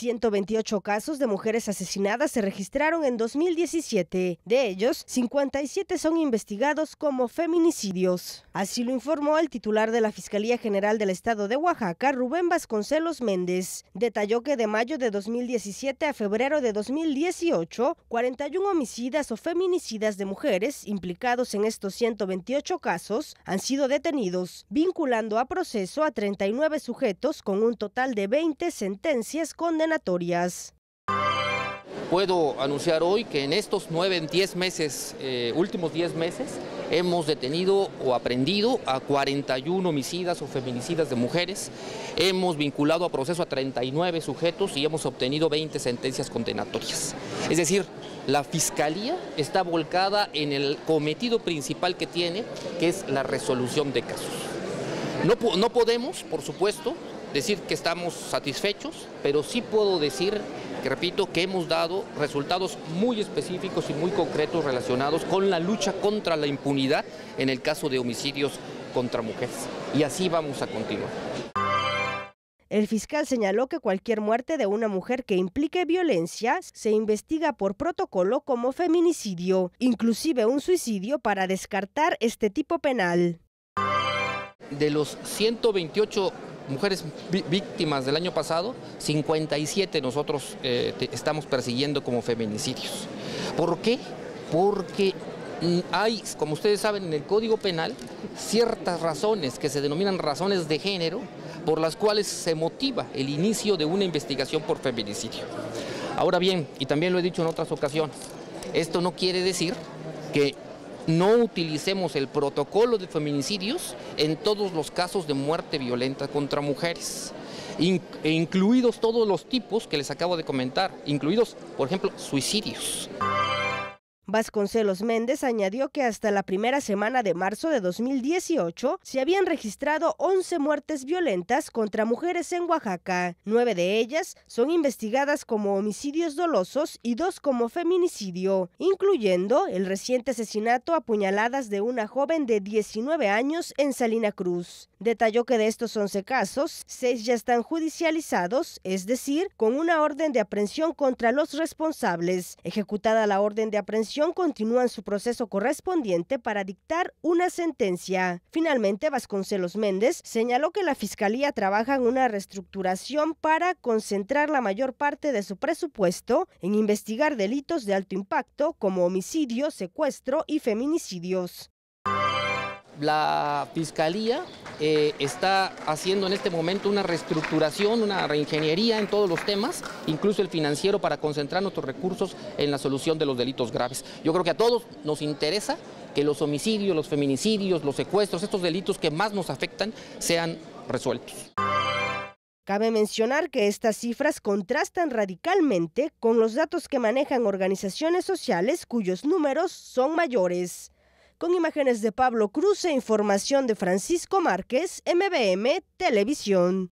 128 casos de mujeres asesinadas se registraron en 2017. De ellos, 57 son investigados como feminicidios. Así lo informó el titular de la Fiscalía General del Estado de Oaxaca, Rubén Vasconcelos Méndez. Detalló que de mayo de 2017 a febrero de 2018, 41 homicidas o feminicidas de mujeres implicados en estos 128 casos han sido detenidos, vinculando a proceso a 39 sujetos con un total de 20 sentencias Puedo anunciar hoy que en estos 9, 10 meses, eh, últimos 10 meses, hemos detenido o aprendido a 41 homicidas o feminicidas de mujeres, hemos vinculado a proceso a 39 sujetos y hemos obtenido 20 sentencias condenatorias. Es decir, la Fiscalía está volcada en el cometido principal que tiene, que es la resolución de casos. No, no podemos, por supuesto, decir que estamos satisfechos, pero sí puedo decir que repito que hemos dado resultados muy específicos y muy concretos relacionados con la lucha contra la impunidad en el caso de homicidios contra mujeres. Y así vamos a continuar. El fiscal señaló que cualquier muerte de una mujer que implique violencia se investiga por protocolo como feminicidio, inclusive un suicidio para descartar este tipo penal. De los 128 mujeres víctimas del año pasado, 57 nosotros eh, estamos persiguiendo como feminicidios. ¿Por qué? Porque hay, como ustedes saben, en el Código Penal ciertas razones que se denominan razones de género por las cuales se motiva el inicio de una investigación por feminicidio. Ahora bien, y también lo he dicho en otras ocasiones, esto no quiere decir que no utilicemos el protocolo de feminicidios en todos los casos de muerte violenta contra mujeres, e incluidos todos los tipos que les acabo de comentar, incluidos, por ejemplo, suicidios. Vasconcelos Méndez añadió que hasta la primera semana de marzo de 2018 se habían registrado 11 muertes violentas contra mujeres en Oaxaca. Nueve de ellas son investigadas como homicidios dolosos y dos como feminicidio, incluyendo el reciente asesinato a puñaladas de una joven de 19 años en Salina Cruz. Detalló que de estos 11 casos, seis ya están judicializados, es decir, con una orden de aprehensión contra los responsables. Ejecutada la orden de aprehensión, continúan su proceso correspondiente para dictar una sentencia. Finalmente, Vasconcelos Méndez señaló que la Fiscalía trabaja en una reestructuración para concentrar la mayor parte de su presupuesto en investigar delitos de alto impacto como homicidio, secuestro y feminicidios. La Fiscalía eh, está haciendo en este momento una reestructuración, una reingeniería en todos los temas, incluso el financiero, para concentrar nuestros recursos en la solución de los delitos graves. Yo creo que a todos nos interesa que los homicidios, los feminicidios, los secuestros, estos delitos que más nos afectan, sean resueltos. Cabe mencionar que estas cifras contrastan radicalmente con los datos que manejan organizaciones sociales cuyos números son mayores. Con imágenes de Pablo Cruz e información de Francisco Márquez, MBM Televisión.